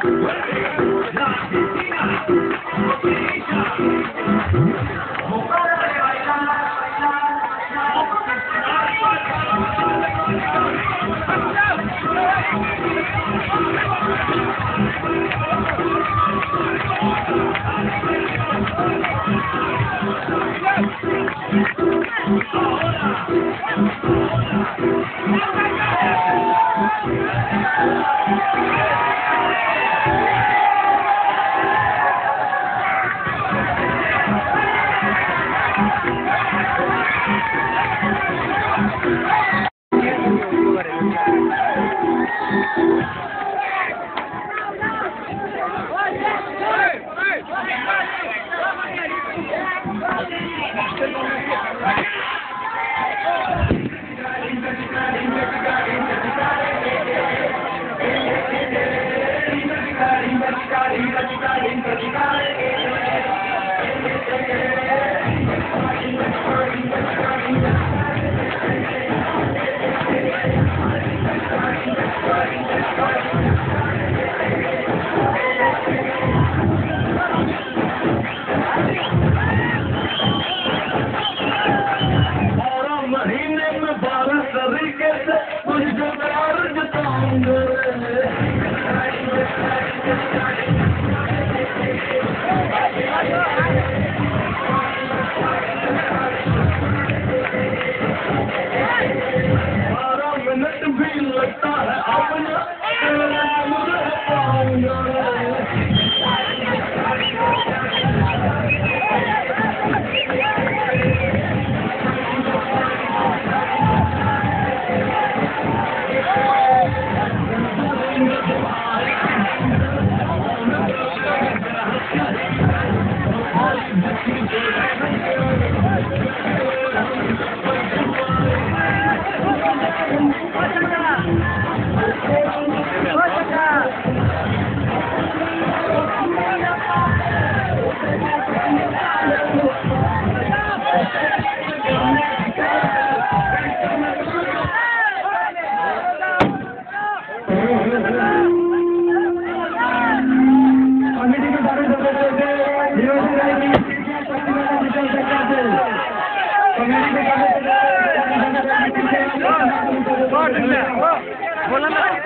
Argentina, you. Thank you.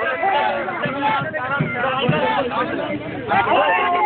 Thank you.